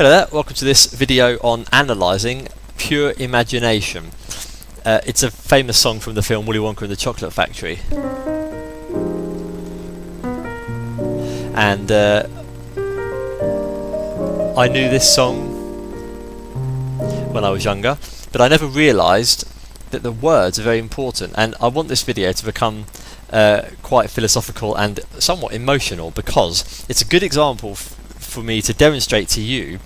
Hello there, welcome to this video on analysing Pure Imagination. Uh, it's a famous song from the film Willy Wonka and the Chocolate Factory. And uh, I knew this song when I was younger, but I never realised that the words are very important and I want this video to become uh, quite philosophical and somewhat emotional because it's a good example for me to demonstrate to you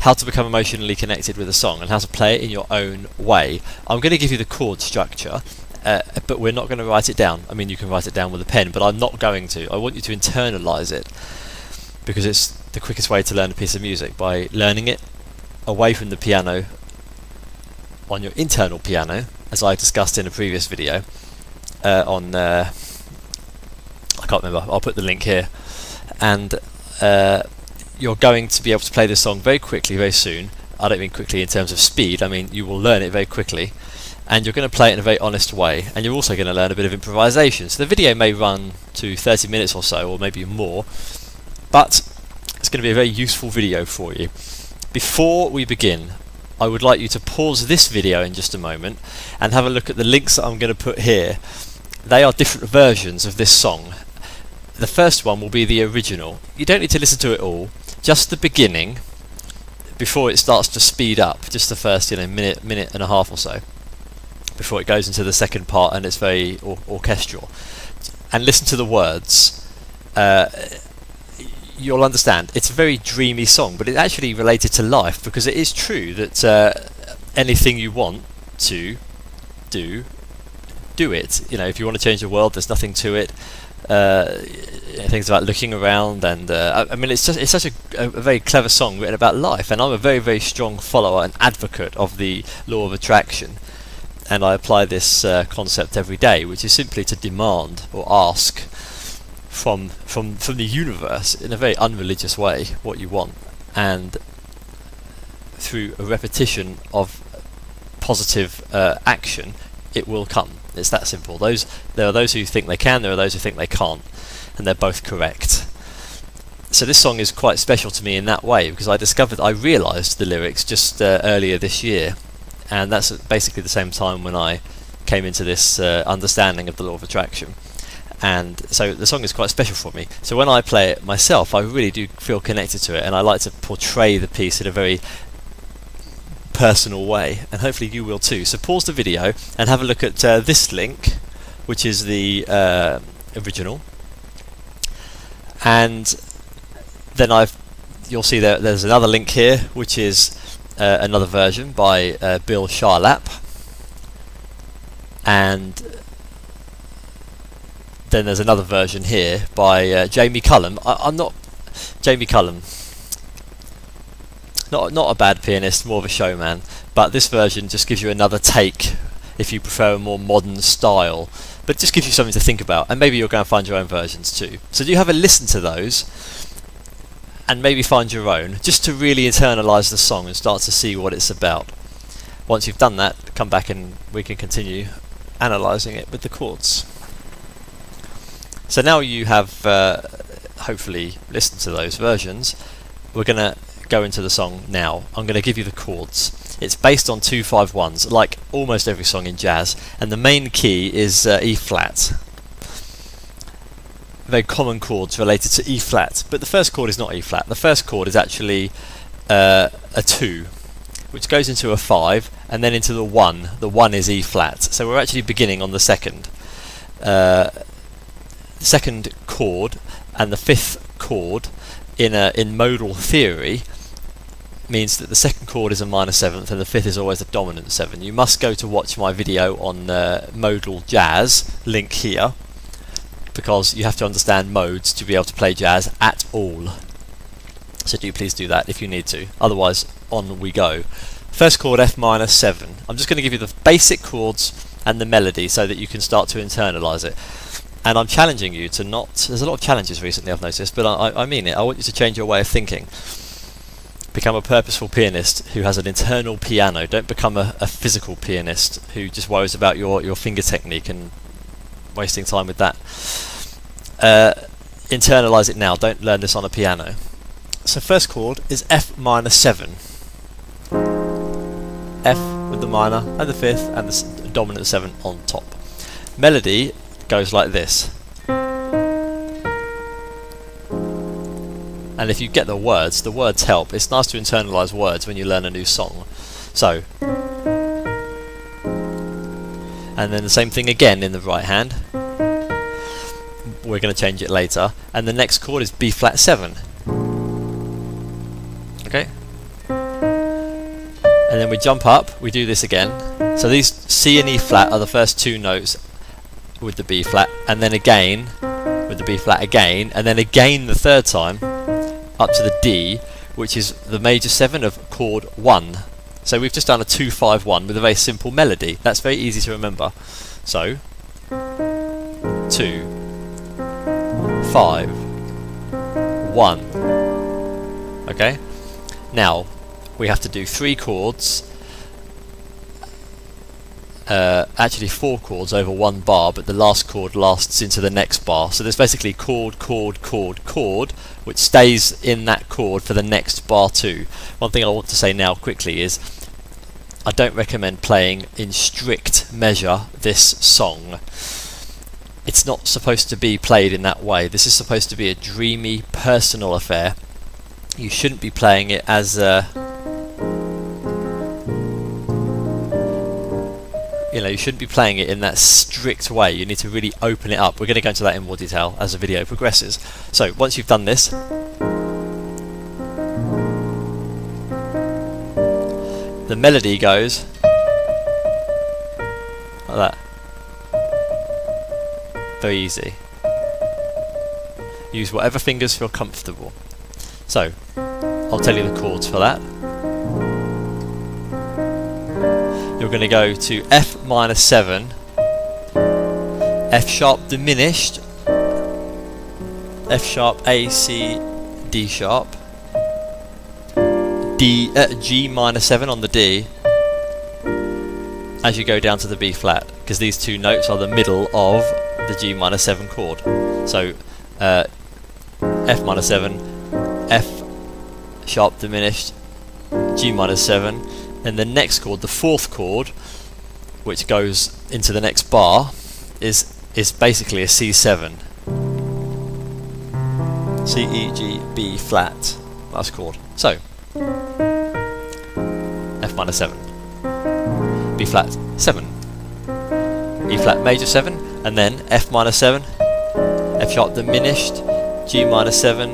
how to become emotionally connected with a song and how to play it in your own way. I'm going to give you the chord structure, uh, but we're not going to write it down. I mean, you can write it down with a pen, but I'm not going to. I want you to internalize it because it's the quickest way to learn a piece of music by learning it away from the piano on your internal piano, as I discussed in a previous video uh, on. Uh, I can't remember. I'll put the link here, and uh, you're going to be able to play this song very quickly, very soon. I don't mean quickly in terms of speed, I mean you will learn it very quickly and you're going to play it in a very honest way and you're also going to learn a bit of improvisation. So the video may run to 30 minutes or so or maybe more but it's going to be a very useful video for you. Before we begin I would like you to pause this video in just a moment and have a look at the links that I'm going to put here. They are different versions of this song. The first one will be the original. You don't need to listen to it all just the beginning before it starts to speed up just the first you know minute minute and a half or so before it goes into the second part and it's very or orchestral. And listen to the words. Uh, you'll understand. It's a very dreamy song but it's actually related to life because it is true that uh, anything you want to do do it. You know if you want to change the world there's nothing to it uh, things about looking around and uh, I, I, mean it's just it's such a, a, very clever song written about life and I'm a very very strong follower and advocate of the law of attraction. And I apply this uh, concept every day which is simply to demand or ask from from from the universe in a very unreligious way what you want. And through a repetition of positive uh, action it will come it's that simple. Those there are those who think they can, there are those who think they can't, and they're both correct. So this song is quite special to me in that way because I discovered I realised the lyrics just uh, earlier this year, and that's basically the same time when I came into this uh, understanding of the law of attraction. And so the song is quite special for me. So when I play it myself, I really do feel connected to it, and I like to portray the piece in a very personal way, and hopefully you will too. So pause the video and have a look at uh, this link, which is the uh, original, and then I've you'll see that there's another link here, which is uh, another version by uh, Bill Charlap, and then there's another version here by uh, Jamie Cullum. I, am not Jamie Cullum not not a bad pianist, more of a showman. But this version just gives you another take if you prefer a more modern style. But just gives you something to think about, and maybe you're going to find your own versions too. So do you have a listen to those, and maybe find your own, just to really internalise the song and start to see what it's about. Once you've done that, come back and we can continue analysing it with the chords. So now you have uh, hopefully listened to those versions, we're going to go into the song now. I'm going to give you the chords. It's based on two five ones, like almost every song in jazz, and the main key is uh, E flat. Very common chords related to E flat, but the first chord is not E flat. The first chord is actually uh, a two, which goes into a five, and then into the one. The one is E flat, so we're actually beginning on the second. Uh, second chord and the fifth chord in a, in modal theory means that the second chord is a minor seventh and the fifth is always a dominant seven. You must go to watch my video on uh, modal jazz, link here, because you have to understand modes to be able to play jazz at all. So do please do that if you need to, otherwise on we go. First chord F minor 7. I'm just going to give you the basic chords and the melody so that you can start to internalize it. And I'm challenging you to not, there's a lot of challenges recently I've noticed, but I, I mean it, I want you to change your way of thinking become a purposeful pianist who has an internal piano. Don't become a, a, physical pianist who just worries about your, your finger technique and wasting time with that. Uh, internalize it now. Don't learn this on a piano. So first chord is F minor 7. F with the minor and the fifth and the dominant 7 on top. Melody goes like this. And if you get the words, the words help. It's nice to internalise words when you learn a new song. So, and then the same thing again in the right hand. We're going to change it later. And the next chord is B flat 7. Okay? And then we jump up, we do this again. So these C and E flat are the first two notes with the B flat, and then again with the B flat again, and then again the third time up to the D, which is the major 7 of chord 1. So we've just done a 2-5-1 with a very simple melody. That's very easy to remember. So, 2, 5, 1. Okay? Now, we have to do three chords uh, actually four chords over one bar, but the last chord lasts into the next bar. So there's basically chord, chord, chord, chord, which stays in that chord for the next bar too. One thing I want to say now quickly is I don't recommend playing in strict measure this song. It's not supposed to be played in that way. This is supposed to be a dreamy, personal affair. You shouldn't be playing it as a you know, you shouldn't be playing it in that strict way. You need to really open it up. We're going to go into that in more detail as the video progresses. So, once you've done this, the melody goes like that. Very easy. Use whatever fingers feel comfortable. So, I'll tell you the chords for that. You're going to go to F minor 7, F sharp diminished, F sharp A, C, D sharp, D, uh, G minor 7 on the D, as you go down to the B flat, because these two notes are the middle of the G minor 7 chord. So uh, F minor 7, F sharp diminished, G minor 7, then the next chord, the fourth chord, which goes into the next bar, is is basically a C7. C E G B flat. That's chord. So F minor seven. B flat seven. E flat major seven, and then F minor seven, F sharp diminished, G minor seven.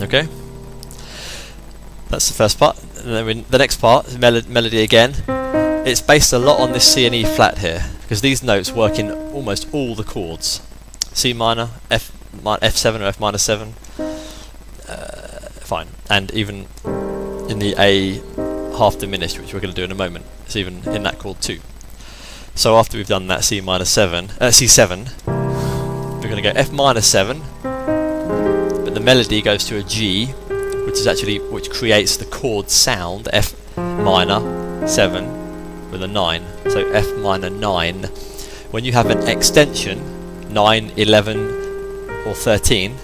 Okay. That's the first part. And then the next part mel melody again. It's based a lot on this C and E flat here because these notes work in almost all the chords. C minor, F F7 or F minor 7. Uh, fine. And even in the A half diminished, which we're going to do in a moment, it's even in that chord too. So after we've done that C minor 7, uh, C7, we're going to go F minor 7, but the melody goes to a G, which is actually which creates the chord sound F minor 7 with a 9 so F minor 9 when you have an extension 9, 11 or 13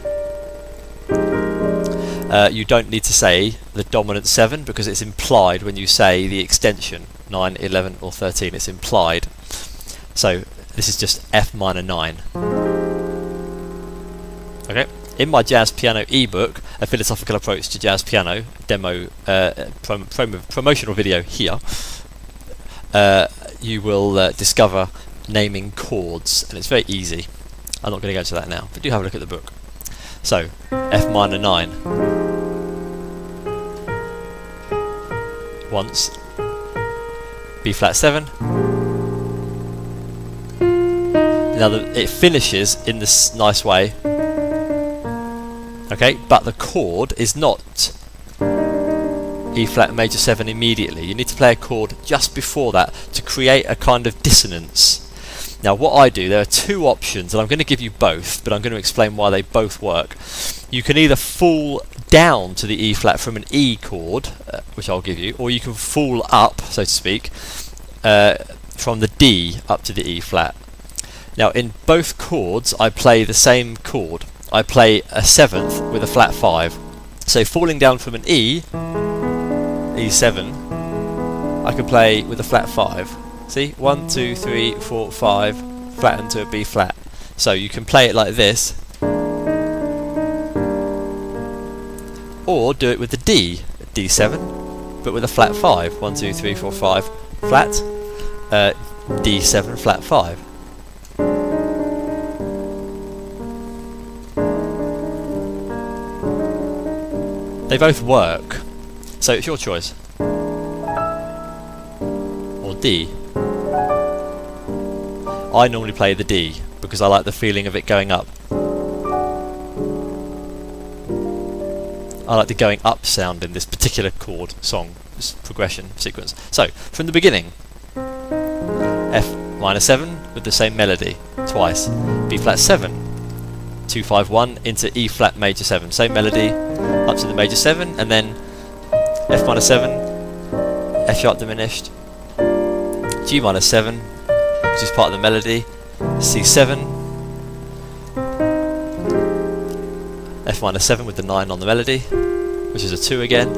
uh, you don't need to say the dominant 7 because it's implied when you say the extension 9, 11 or 13 it's implied. So this is just F minor 9 okay in my jazz piano ebook, a philosophical approach to jazz piano demo uh, prom prom promotional video here, uh, you will uh, discover naming chords, and it's very easy. I'm not going to go into that now, but do have a look at the book. So, F minor 9. Once. B flat 7. Now the, it finishes in this nice way Okay, but the chord is not E flat major 7 immediately. You need to play a chord just before that to create a kind of dissonance. Now what I do, there are two options, and I'm going to give you both, but I'm going to explain why they both work. You can either fall down to the E flat from an E chord, uh, which I'll give you, or you can fall up, so to speak, uh, from the D up to the E flat. Now in both chords I play the same chord, I play a seventh with a flat 5. So falling down from an E, E7, I can play with a flat 5. See? 1, 2, 3, 4, 5, flattened to a B flat. So you can play it like this, or do it with the D, D7, but with a flat 5. 1, 2, 3, 4, 5, flat, uh, D7, flat 5. They both work, so it's your choice. Or D. I normally play the D because I like the feeling of it going up. I like the going up sound in this particular chord song, progression sequence. So, from the beginning, F minor 7 with the same melody, twice. B flat 7, 2 5 1 into E flat major 7, same melody, up to the major 7 and then F minor 7, F sharp diminished, G minor 7, which is part of the melody, C7, F minor 7 with the 9 on the melody, which is a 2 again,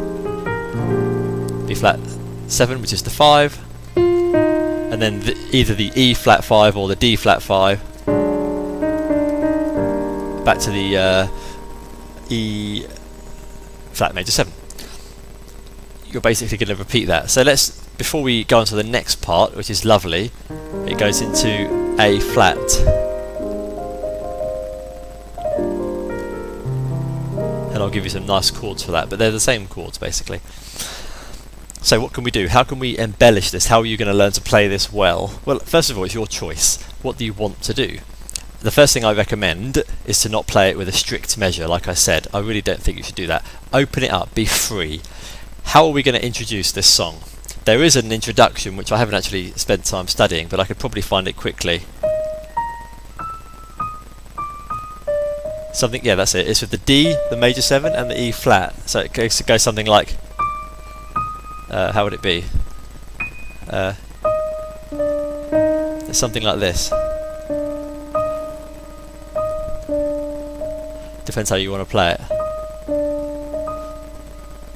B flat 7, which is the 5, and then the, either the E flat 5 or the D flat 5, back to the uh, E flat major 7. You're basically going to repeat that. So let's, before we go on to the next part, which is lovely, it goes into A flat. And I'll give you some nice chords for that, but they're the same chords basically. So what can we do? How can we embellish this? How are you going to learn to play this well? Well, first of all, it's your choice. What do you want to do? The first thing I recommend is to not play it with a strict measure, like I said. I really don't think you should do that. Open it up, be free. How are we going to introduce this song? There is an introduction which I haven't actually spent time studying, but I could probably find it quickly. Something, yeah, that's it. It's with the D, the major 7, and the E flat. So it goes, it goes something like, uh, how would it be? Uh, something like this. Depends how you want to play it.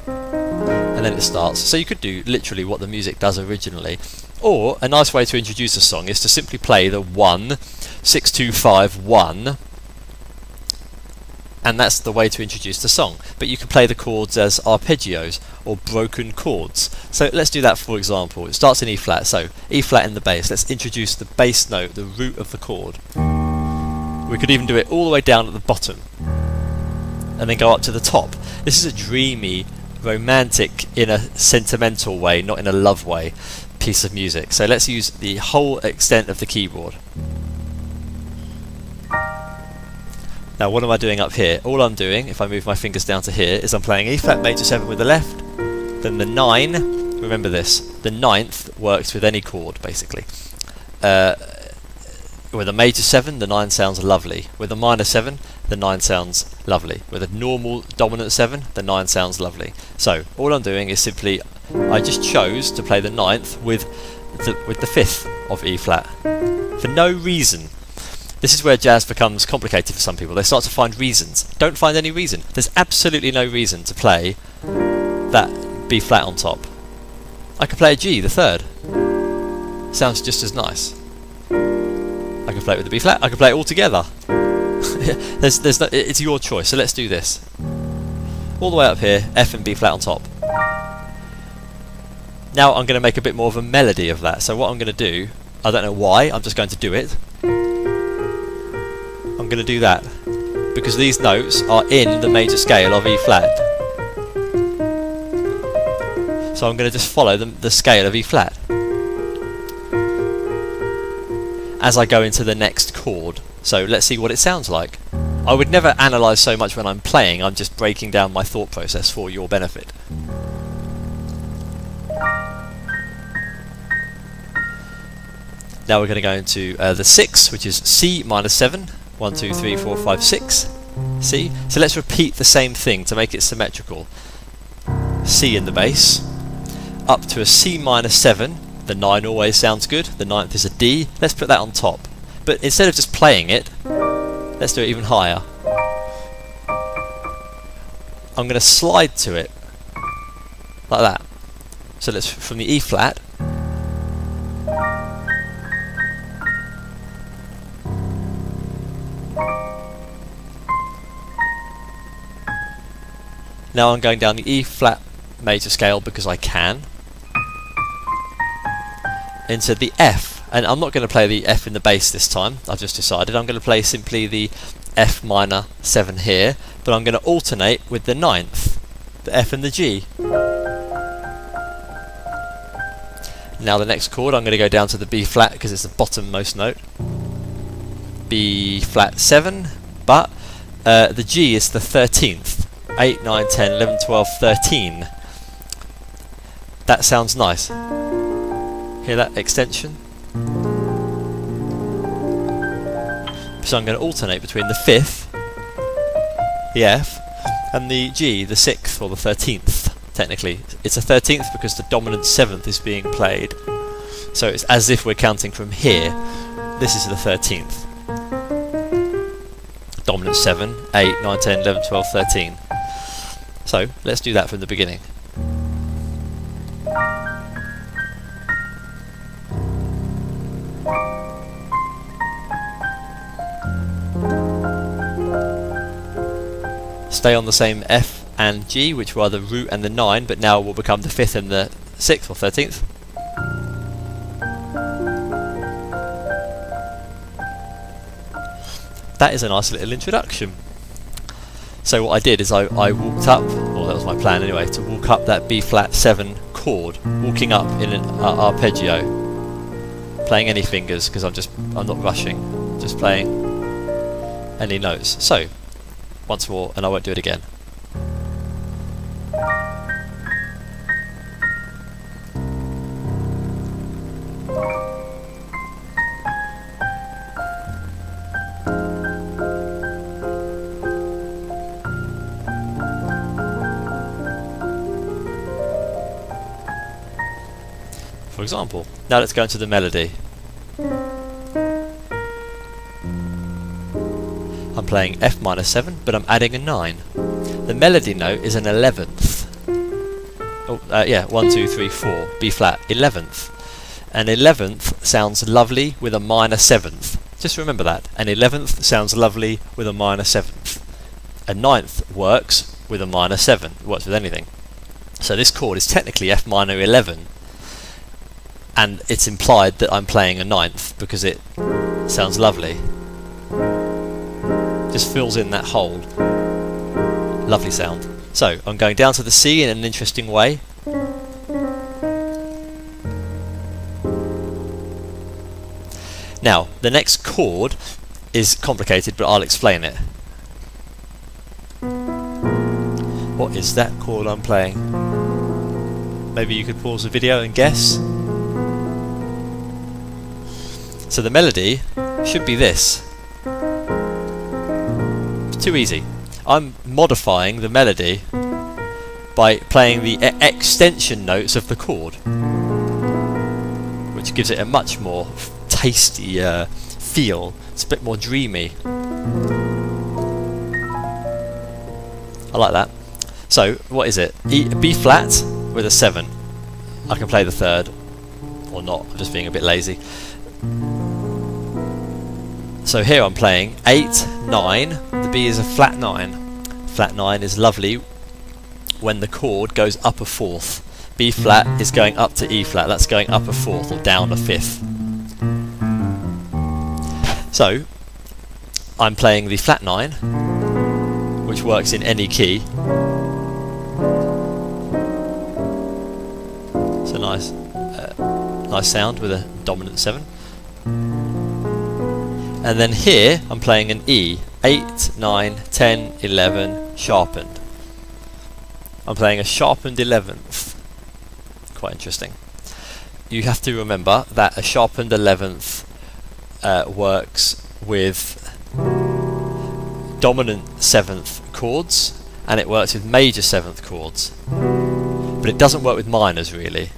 And then it starts. So you could do literally what the music does originally. Or a nice way to introduce a song is to simply play the 1, 6, 2, 5, 1 and that's the way to introduce the song. But you can play the chords as arpeggios or broken chords. So let's do that for example. It starts in E flat, so E flat in the bass. Let's introduce the bass note, the root of the chord. We could even do it all the way down at the bottom and then go up to the top. This is a dreamy, romantic, in a sentimental way, not in a love way, piece of music. So let's use the whole extent of the keyboard. Now what am I doing up here? All I'm doing, if I move my fingers down to here, is I'm playing E flat major 7 with the left, then the 9, remember this, the ninth works with any chord basically. Uh, with a major 7 the 9 sounds lovely, with a minor 7 the 9 sounds lovely, with a normal dominant 7 the 9 sounds lovely. So all I'm doing is simply, I just chose to play the ninth with the, with the 5th of E flat, for no reason. This is where jazz becomes complicated for some people. They start to find reasons. Don't find any reason. There's absolutely no reason to play that B flat on top. I could play a G, the third. Sounds just as nice. I can play it with the B flat. I can play it all together. there's, there's no, it's your choice. So let's do this. All the way up here, F and B flat on top. Now I'm going to make a bit more of a melody of that. So what I'm going to do, I don't know why, I'm just going to do it. I'm going to do that because these notes are in the major scale of E flat. So I'm going to just follow the, the scale of E flat as I go into the next chord. So let's see what it sounds like. I would never analyse so much when I'm playing, I'm just breaking down my thought process for your benefit. Now we're going to go into uh, the 6, which is C minor 7, 1, 2, 3, 4, 5, 6. C. So let's repeat the same thing to make it symmetrical. C in the bass, up to a C minor 7, the 9 always sounds good, the ninth is a D, let's put that on top. But instead of just playing it, let's do it even higher. I'm going to slide to it like that. So let's from the E flat. Now I'm going down the E flat major scale because I can into the F. And I'm not going to play the F in the bass this time. I've just decided. I'm going to play simply the F minor 7 here but I'm going to alternate with the ninth the F and the G. Now the next chord I'm going to go down to the B flat because it's the bottommost note. B flat 7 but uh, the G is the 13th 8, 9, 10, 11, 12, 13 that sounds nice Hear that extension? So I'm going to alternate between the 5th, the F, and the G, the 6th or the 13th, technically. It's a 13th because the dominant 7th is being played. So it's as if we're counting from here. This is the 13th. Dominant 7, 8, 9, 10, 11, 12, 13. So let's do that from the beginning. Stay on the same F and G, which were the root and the 9, but now will become the 5th and the 6th or 13th. That is a nice little introduction. So what I did is I, I walked up, or that was my plan anyway, to walk up that B flat 7 chord, walking up in an uh, arpeggio, playing any fingers because I'm just I'm not rushing, just playing any notes. So once more and I won't do it again. For example, now let's go into the melody. I'm playing F minor 7, but I'm adding a 9. The melody note is an 11th. Oh, uh, yeah, 1, 2, 3, 4, B flat, 11th. An 11th sounds lovely with a minor 7th. Just remember that. An 11th sounds lovely with a minor 7th. A ninth works with a minor 7. It works with anything. So this chord is technically F minor 11 and it's implied that I'm playing a ninth because it sounds lovely just fills in that hole. Lovely sound. So I'm going down to the C in an interesting way. Now, the next chord is complicated, but I'll explain it. What is that chord I'm playing? Maybe you could pause the video and guess. So the melody should be this It's too easy. I'm modifying the melody by playing the e extension notes of the chord, which gives it a much more tasty uh, feel. It's a bit more dreamy. I like that. So, what is it? E B flat with a 7. I can play the third, or not, I'm just being a bit lazy. So here I'm playing 8, 9, the B is a flat 9. Flat 9 is lovely when the chord goes up a fourth. B flat is going up to E flat, that's going up a fourth or down a fifth. So, I'm playing the flat 9, which works in any key. It's a nice, uh, nice sound with a dominant 7. And then here I'm playing an E. 8, 9, 10, 11, sharpened. I'm playing a sharpened 11th. Quite interesting. You have to remember that a sharpened 11th uh, works with dominant 7th chords and it works with major 7th chords. But it doesn't work with minors really.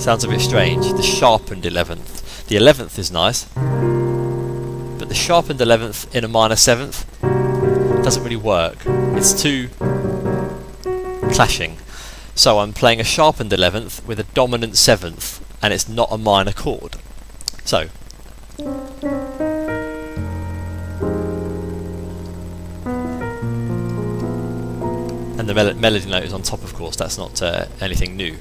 Sounds a bit strange. The sharpened 11th. The 11th is nice the sharpened 11th in a minor 7th doesn't really work. It's too clashing. So I'm playing a sharpened 11th with a dominant 7th, and it's not a minor chord. So, and the mel melody note is on top of course, that's not uh, anything new.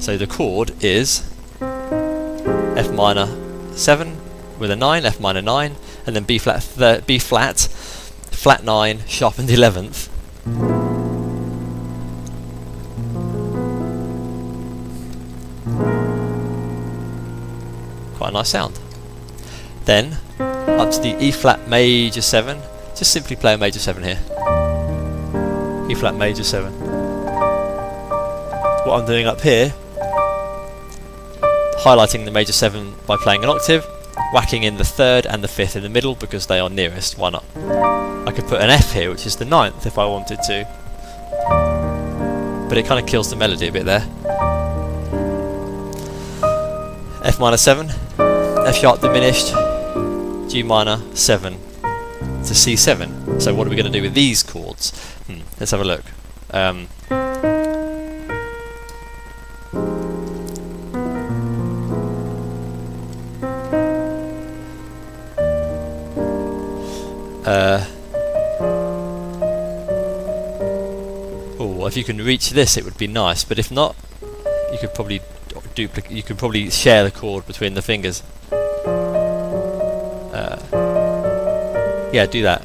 So the chord is F minor 7 with a 9, F minor 9, and then B flat, B flat, flat 9, sharpened 11th. Quite a nice sound. Then, up to the E flat major 7, just simply play a major 7 here. E flat major 7. What I'm doing up here highlighting the major 7 by playing an octave, whacking in the third and the fifth in the middle because they are nearest, why not? I could put an F here which is the ninth if I wanted to, but it kind of kills the melody a bit there. F minor 7, F sharp diminished, G minor 7 to C7. So what are we going to do with these chords? Hmm, let's have a look. Um, Uh, oh, if you can reach this, it would be nice. But if not, you could probably duplicate. You could probably share the chord between the fingers. Uh, yeah, do that.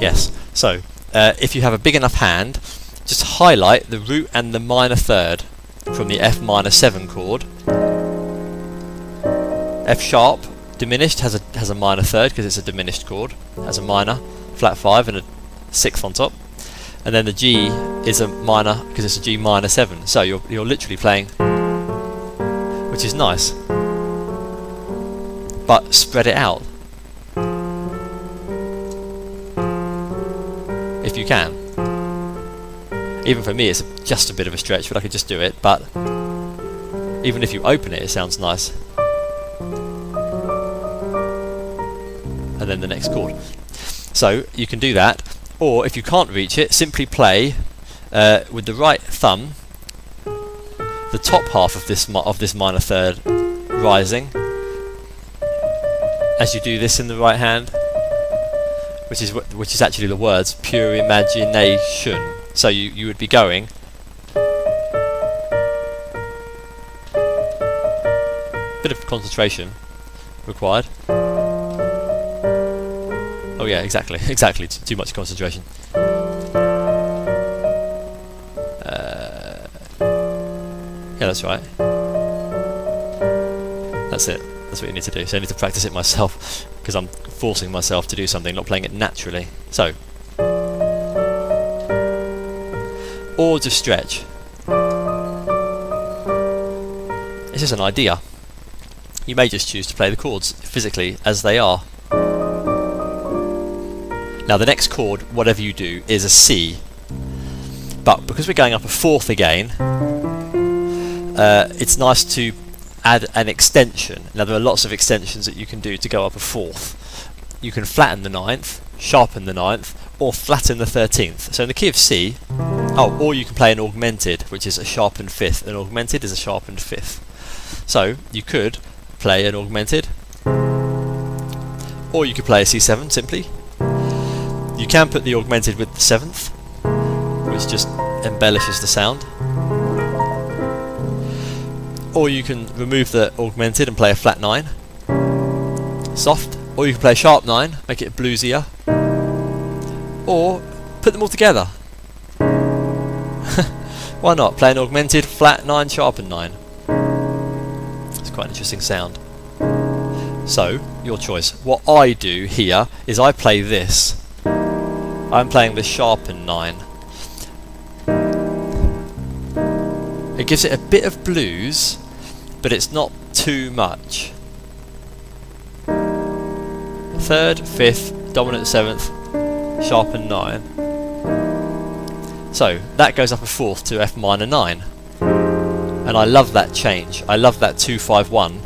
Yes. So, uh, if you have a big enough hand, just highlight the root and the minor third from the F minor 7 chord F sharp diminished has a has a minor third because it's a diminished chord. Has a minor, flat five, and a sixth on top. And then the G is a minor because it's a G minor seven. So you're you're literally playing, which is nice. But spread it out if you can. Even for me, it's just a bit of a stretch, but I could just do it. But even if you open it, it sounds nice. And then the next chord. So you can do that, or if you can't reach it, simply play uh, with the right thumb the top half of this of this minor third rising as you do this in the right hand, which is which is actually the words pure imagination. So you you would be going. Bit of concentration required. Yeah, exactly, exactly. Too much concentration. Uh, yeah, that's right. That's it. That's what you need to do. So I need to practice it myself because I'm forcing myself to do something, not playing it naturally. So, or just stretch. It's just an idea. You may just choose to play the chords physically as they are. Now the next chord, whatever you do, is a C. But because we're going up a fourth again, uh, it's nice to add an extension. Now there are lots of extensions that you can do to go up a fourth. You can flatten the ninth, sharpen the ninth, or flatten the thirteenth. So in the key of C, oh, or you can play an augmented, which is a sharpened fifth. An augmented is a sharpened fifth. So you could play an augmented, or you could play a C7 simply, you can put the augmented with the seventh, which just embellishes the sound. Or you can remove the augmented and play a flat 9, soft. Or you can play a sharp 9, make it bluesier. Or put them all together. Why not? Play an augmented, flat 9, sharpened 9. It's quite an interesting sound. So, your choice. What I do here is I play this I'm playing the sharpen 9. It gives it a bit of blues, but it's not too much. Third, fifth, dominant seventh, sharpen 9. So, that goes up a fourth to F minor 9. And I love that change. I love that 251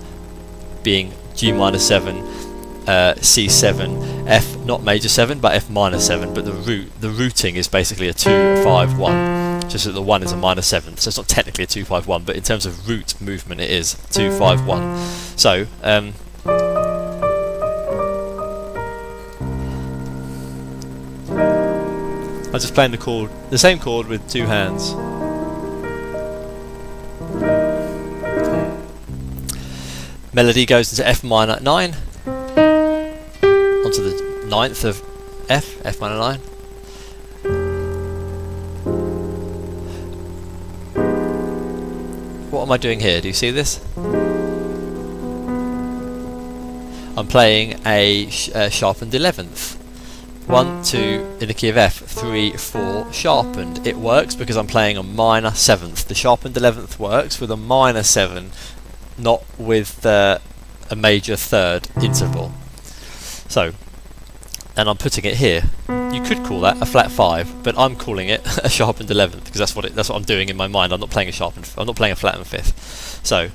being G minor 7, uh, C7, F not major 7 but F minor 7 but the root the routing is basically a 2 5 1 just that the 1 is a minor 7 so it's not technically a 2 5 1 but in terms of root movement it is 2 5 1 so um, I'm just playing the chord the same chord with two hands. Melody goes into F minor 9 onto the ninth of F, F minor 9. What am I doing here? Do you see this? I'm playing a sh uh, sharpened 11th. 1, 2 in the key of F, 3, 4 sharpened. It works because I'm playing a minor 7th. The sharpened 11th works with a minor 7, not with uh, a major third interval. So, and I'm putting it here. You could call that a flat five, but I'm calling it a sharpened eleventh because that's what it, that's what I'm doing in my mind. I'm not playing a sharpened. I'm not playing a flattened fifth. So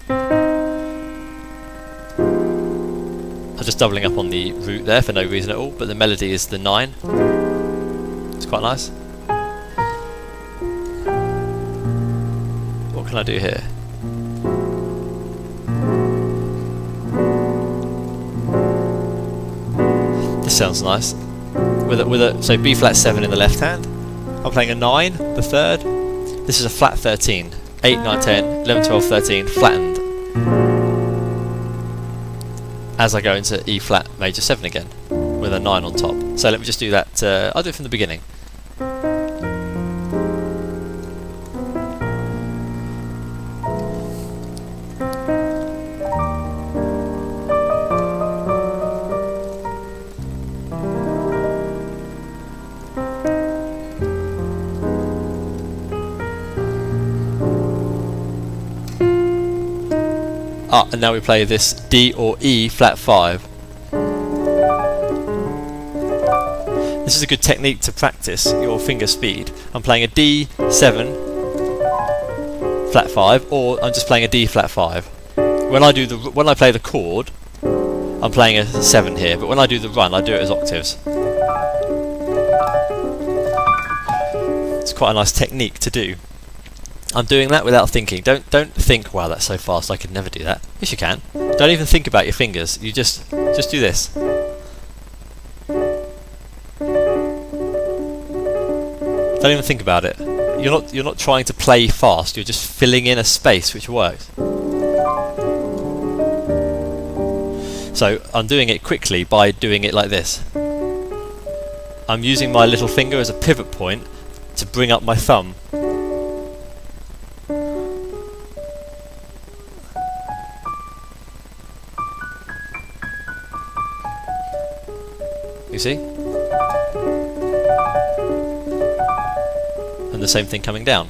I'm just doubling up on the root there for no reason at all. But the melody is the nine. It's quite nice. What can I do here? Sounds nice. With a, with a so B flat seven in the left hand. I'm playing a nine, the third. This is a flat 13. 8, 9, 10, 11, 12, 13, flattened. As I go into E flat major 7 again, with a 9 on top. So let me just do that, uh, I'll do it from the beginning. Ah, and now we play this D or E flat 5. This is a good technique to practice your finger speed. I'm playing a D7 flat 5 or I'm just playing a D flat 5. When I do the when I play the chord, I'm playing a 7 here, but when I do the run, I do it as octaves. It's quite a nice technique to do. I'm doing that without thinking. Don't don't think, wow, that's so fast. I could never do that. Yes, you can. Don't even think about your fingers. You just just do this. Don't even think about it. You're not you're not trying to play fast. You're just filling in a space which works. So I'm doing it quickly by doing it like this. I'm using my little finger as a pivot point to bring up my thumb You see? And the same thing coming down.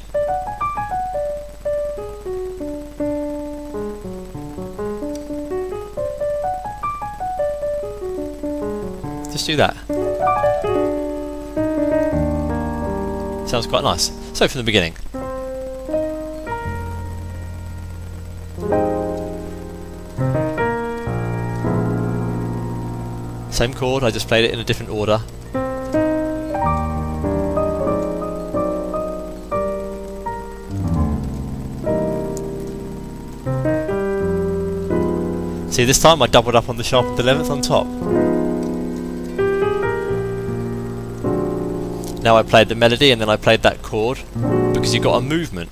Just do that. Sounds quite nice. So from the beginning. Same chord, I just played it in a different order. See, this time I doubled up on the sharpened 11th on top. Now I played the melody and then I played that chord because you got a movement.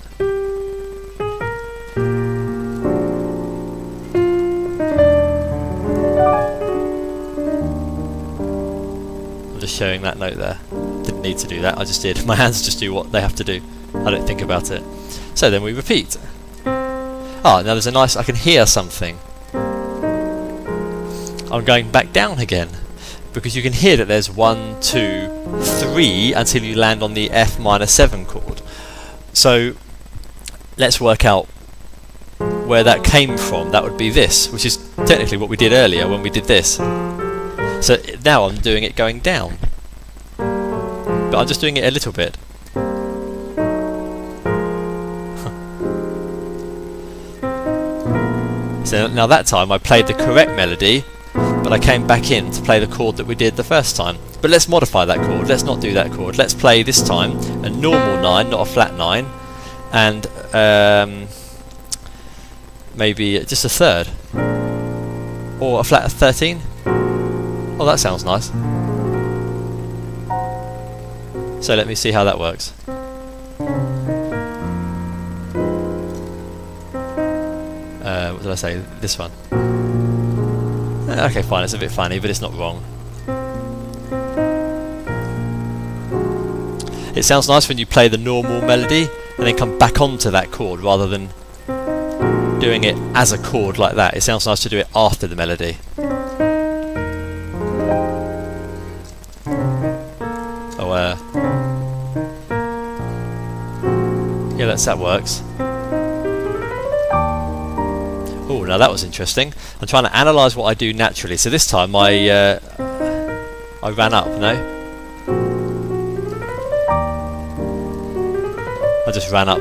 Showing that note there. Didn't need to do that, I just did. My hands just do what they have to do. I don't think about it. So then we repeat. Ah, now there's a nice, I can hear something. I'm going back down again. Because you can hear that there's one, two, three until you land on the F minor 7 chord. So let's work out where that came from. That would be this, which is technically what we did earlier when we did this. So now I'm doing it going down. But I'm just doing it a little bit. so now that time I played the correct melody, but I came back in to play the chord that we did the first time. But let's modify that chord, let's not do that chord. Let's play this time a normal 9, not a flat 9, and um, maybe just a third. Or a flat 13. Oh, that sounds nice. So let me see how that works. Uh, what did I say? This one. Uh, okay, fine, it's a bit funny, but it's not wrong. It sounds nice when you play the normal melody and then come back onto that chord rather than doing it as a chord like that. It sounds nice to do it after the melody. That works. Oh, now that was interesting. I'm trying to analyse what I do naturally. So this time I uh, I ran up, no? I just ran up,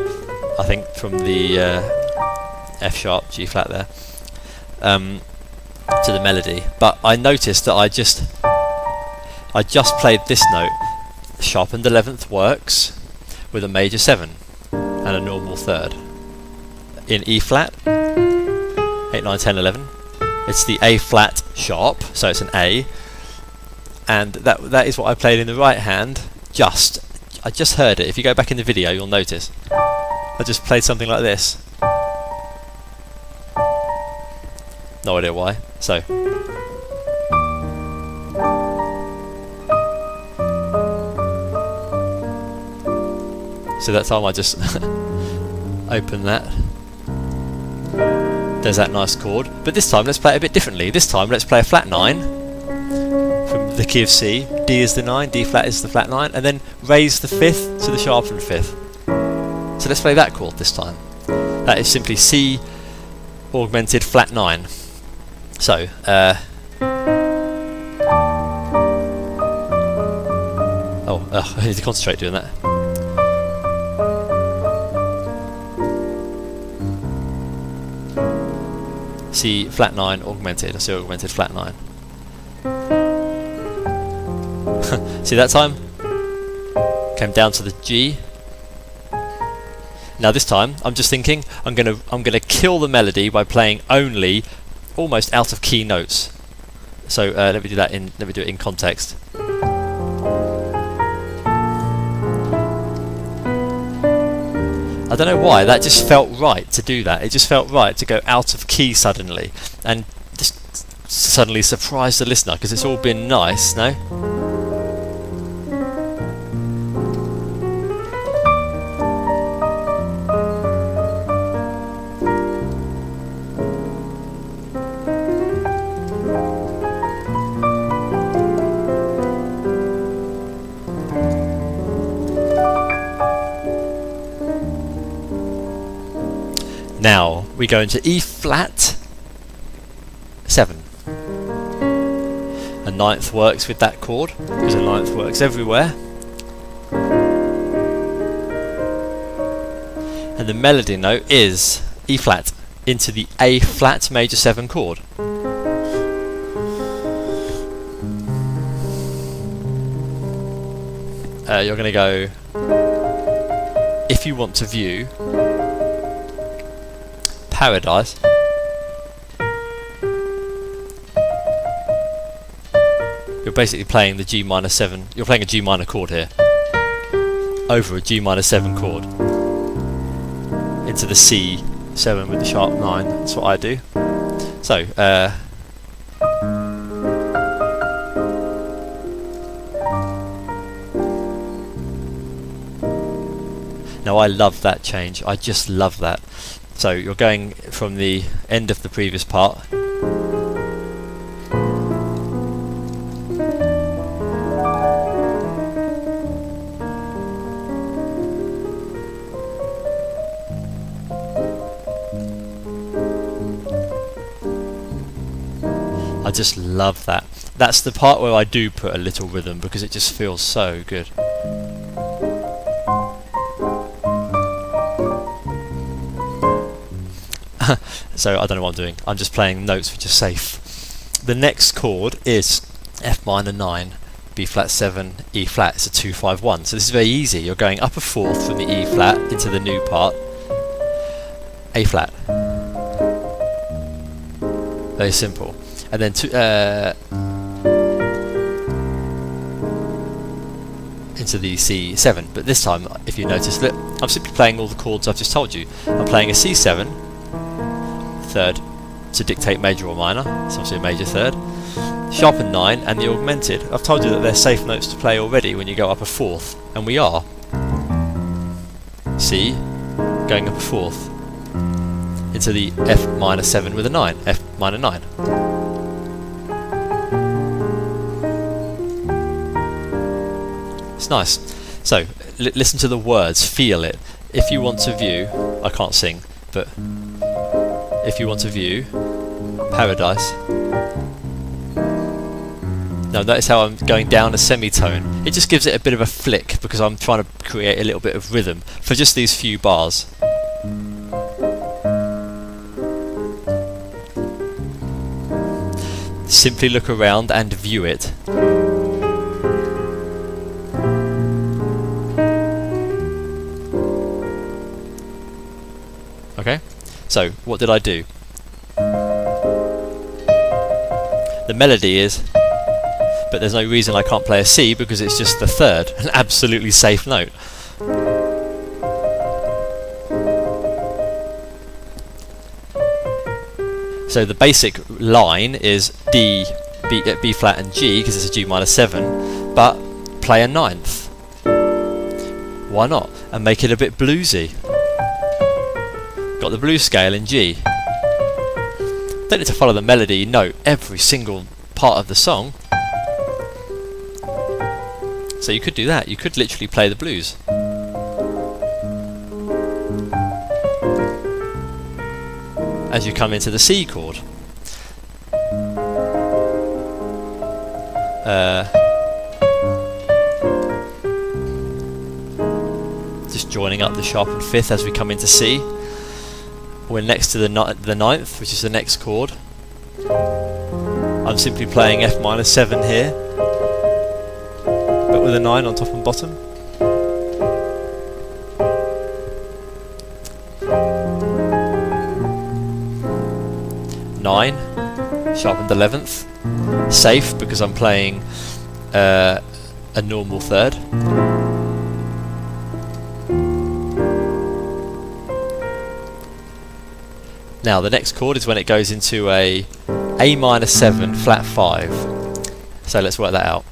I think, from the uh, F sharp, G flat there, um, to the melody. But I noticed that I just I just played this note. Sharpened 11th works with a major 7 and a normal third in E flat 8, 9, 10, 11. It's the A flat sharp, so it's an A. And that that is what I played in the right hand, just. I just heard it. If you go back in the video, you'll notice. I just played something like this. No idea why. So. So that time I just open that there's that nice chord. But this time let's play it a bit differently. This time let's play a flat 9 from the key of C. D is the 9, D flat is the flat 9, and then raise the 5th to the sharpened 5th. So let's play that chord this time. That is simply C augmented flat 9. So, uh, Oh, uh, I need to concentrate doing that. C flat 9 augmented, I see augmented flat 9. See that time? Came down to the G. Now this time, I'm just thinking, I'm gonna I'm gonna kill the melody by playing only almost out of key notes. So uh, let me do that in let me do it in context. I don't know why, that just felt right to do that. It just felt right to go out of key suddenly and just suddenly surprise the listener because it's all been nice, no? We go into E flat 7. A ninth works with that chord, because a ninth works everywhere. And the melody note is E flat into the A flat major 7 chord. Uh, you're going to go, if you want to view paradise. You're basically playing the G minor 7, you're playing a G minor chord here, over a G minor 7 chord, into the C 7 with the sharp 9, that's what I do. So, uh, Now I love that change, I just love that. So you're going from the end of the previous part I just love that. That's the part where I do put a little rhythm because it just feels so good. so I don't know what I'm doing. I'm just playing notes which are safe. the next chord is F minor 9, B flat 7, E flat. It's a 2 5 1. So this is very easy. You're going up a fourth from the E flat into the new part, A flat. Very simple. And then to, uh, into the C7. But this time, if you notice, look, I'm simply playing all the chords I've just told you. I'm playing a C7, third, to dictate major or minor. It's obviously a major third. Sharpened 9 and the augmented. I've told you that they're safe notes to play already when you go up a fourth, and we are. C, going up a fourth into the F minor 7 with a 9, F minor 9. It's nice. So, listen to the words, feel it. If you want to view, I can't sing, but if you want to view Paradise. Now notice how I'm going down a semitone. It just gives it a bit of a flick because I'm trying to create a little bit of rhythm for just these few bars. Simply look around and view it. So what did I do? The melody is, but there's no reason I can't play a C because it's just the third, an absolutely safe note. So the basic line is D, B, uh, B flat and G because it's a G minor 7, but play a ninth. Why not? And make it a bit bluesy. Got the blues scale in G. Don't need to follow the melody note every single part of the song. So you could do that. You could literally play the blues. as you come into the C chord. Uh, just joining up the sharpened fifth as we come into C. We're next to the, the ninth, which is the next chord. I'm simply playing F minor 7 here, but with a 9 on top and bottom. 9, sharpened 11th. Safe because I'm playing uh, a normal third. Now the next chord is when it goes into a A minor 7 flat 5. So let's work that out.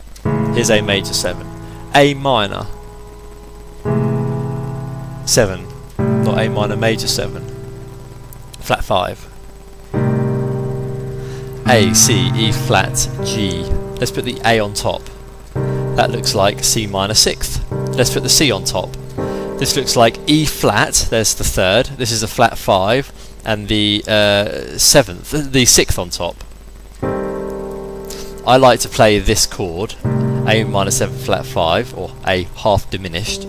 Here's A major 7. A minor 7, not A minor major 7. Flat 5. A, C, E flat, G. Let's put the A on top. That looks like C minor sixth. Let's put the C on top. This looks like E flat, there's the third, this is a flat five, and the uh, seventh, the sixth on top. I like to play this chord, A minor seven flat five, or A half diminished,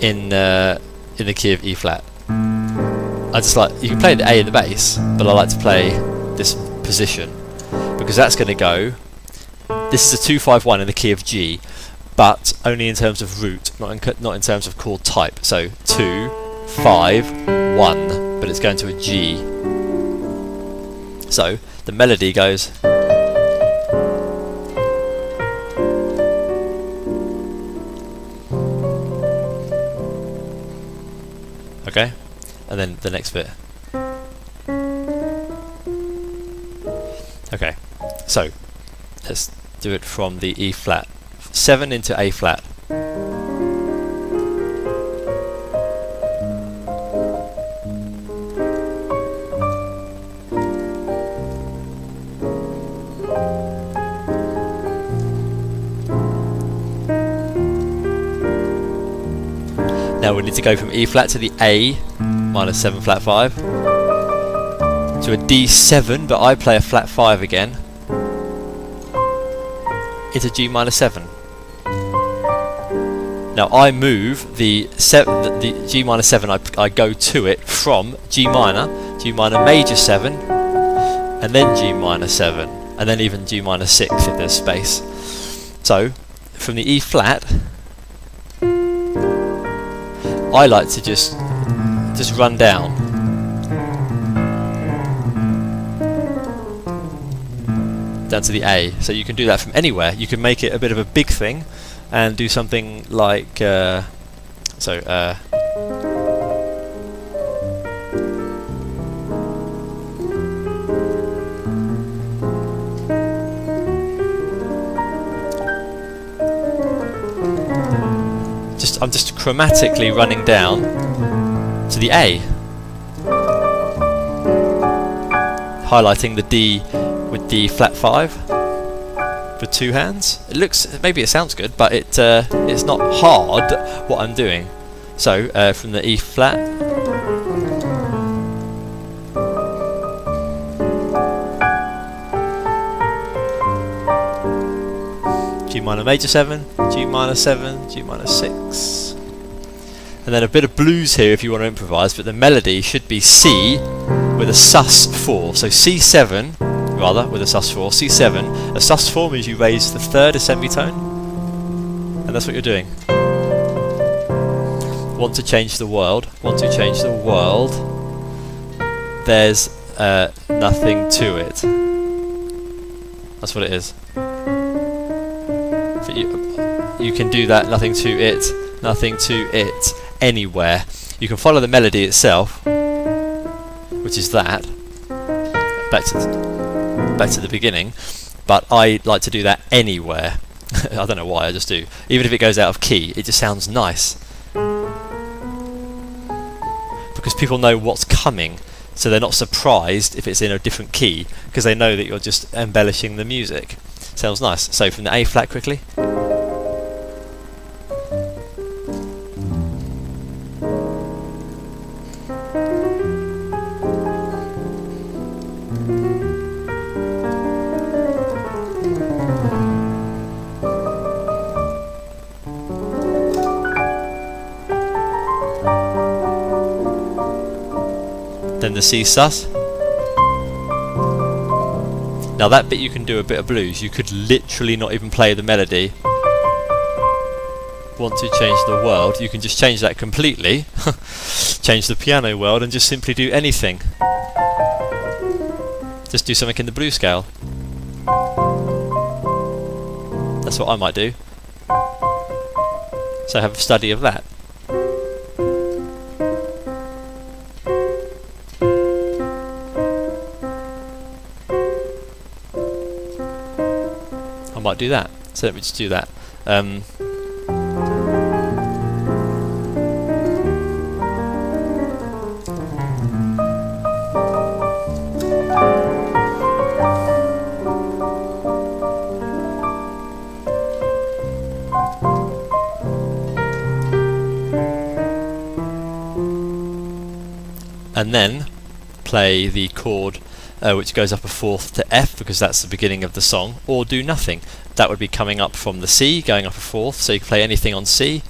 in uh, in the key of E flat. I just like you can play the A in the bass, but I like to play this position because that's going to go this is a 251 in the key of G but only in terms of root not in, not in terms of chord type so 2 5 1 but it's going to a G. So the melody goes. Okay? And then the next bit. Okay, so let's do it from the E flat. 7 into A flat. Now we need to go from E flat to the A minus 7 flat 5 to a D7, but I play a flat 5 again. It's a G minor 7. Now I move the, the, the G minor 7, I, I go to it from G minor, G minor major 7, and then G minor 7, and then even G minor 6 if there's space. So, from the E flat, I like to just just run down. Down to the A. So you can do that from anywhere. You can make it a bit of a big thing and do something like uh, so uh, just I'm just chromatically running down to the A highlighting the D with the flat 5 for two hands. It looks, maybe it sounds good, but it uh, it's not hard what I'm doing. So uh, from the E flat. G minor major 7, G minor 7, G minor 6. And then a bit of blues here if you want to improvise, but the melody should be C with a sus 4. So C7 rather, with a sus4. C7. A sus4 means you raise the third a semitone, and that's what you're doing. Want to change the world, want to change the world, there's uh, nothing to it. That's what it is. You, you can do that, nothing to it, nothing to it, anywhere. You can follow the melody itself, which is that. Back to back to the beginning, but I like to do that anywhere. I don't know why, I just do. Even if it goes out of key, it just sounds nice. Because people know what's coming, so they're not surprised if it's in a different key, because they know that you're just embellishing the music. Sounds nice. So from the A flat quickly. then the C sus. Now that bit you can do a bit of blues, you could literally not even play the melody. Want to change the world, you can just change that completely, change the piano world and just simply do anything. Just do something in the blues scale. That's what I might do. So have a study of that. Do that. So let me just do that. Um, and then play the chord uh, which goes up a fourth to F because that's the beginning of the song, or do nothing. That would be coming up from the C, going up a fourth, so you can play anything on C.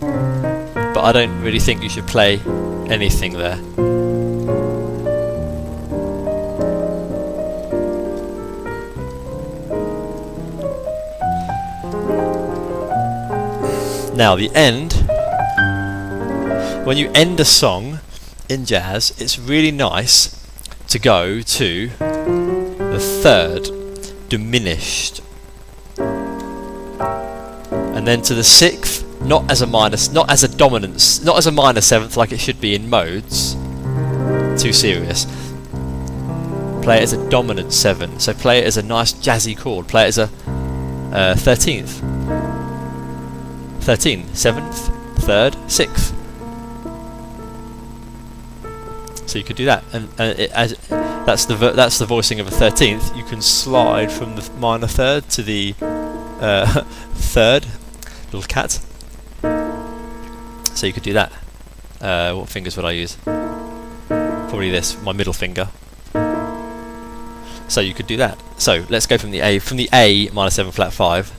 But I don't really think you should play anything there. Now the end, when you end a song, in jazz, it's really nice to go to the third diminished. And then to the sixth not as a minus not as a dominance not as a minor seventh like it should be in modes. Too serious. Play it as a dominant seven. So play it as a nice jazzy chord. Play it as a uh, 13th 13 7th 3rd 6th So you could do that, and, and it, as that's the that's the voicing of a thirteenth. You can slide from the minor third to the uh, third little cat. So you could do that. Uh, what fingers would I use? Probably this, my middle finger. So you could do that. So let's go from the A from the A minor seven flat five.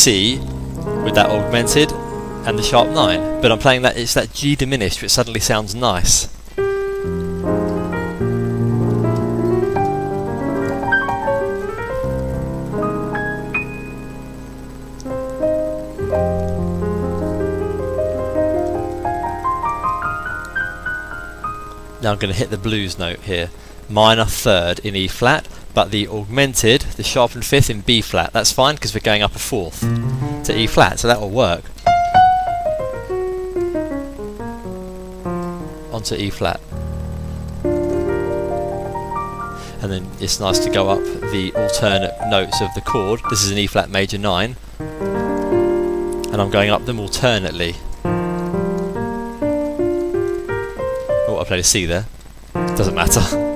C with that augmented and the sharp 9 but I'm playing that it's that G diminished which suddenly sounds nice Now I'm going to hit the blues note here. Minor third in E flat, but the augmented, the sharpened fifth in B flat. That's fine because we're going up a fourth to E flat, so that will work. Onto E flat. And then it's nice to go up the alternate notes of the chord. This is an E flat major 9. And I'm going up them alternately. Oh, I played a C there. Doesn't matter.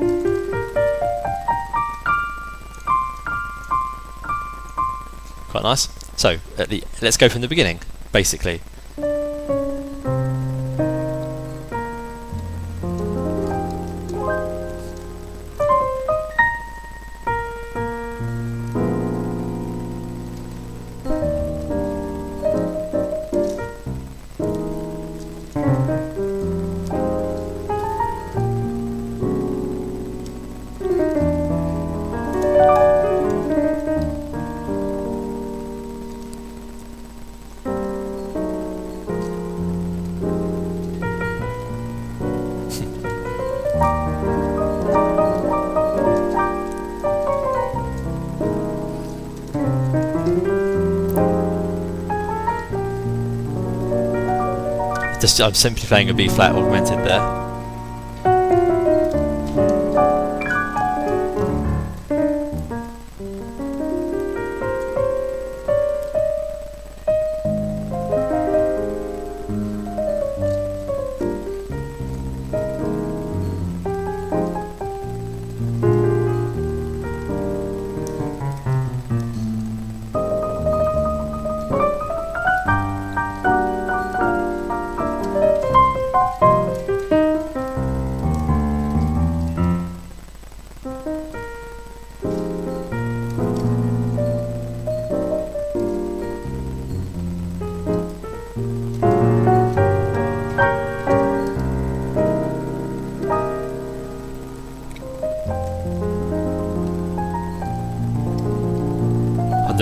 nice. So, the, let's go from the beginning, basically. Just I'm simplifying a B flat augmented there.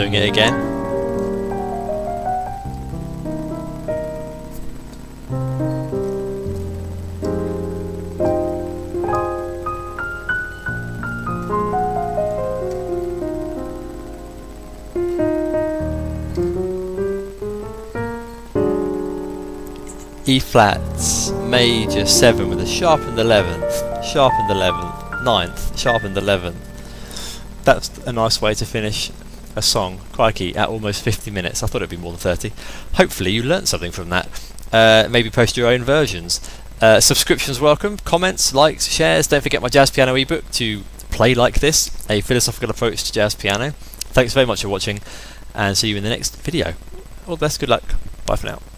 Doing it again. E flats, major 7 with a sharpened 11th, sharpened 11th, 9th, sharpened 11th. That's a nice way to finish a song, crikey, at almost 50 minutes. I thought it'd be more than 30. Hopefully you learnt something from that. Uh, maybe post your own versions. Uh, subscriptions welcome, comments, likes, shares. Don't forget my jazz piano ebook to play like this, a philosophical approach to jazz piano. Thanks very much for watching and see you in the next video. All the best, good luck, bye for now.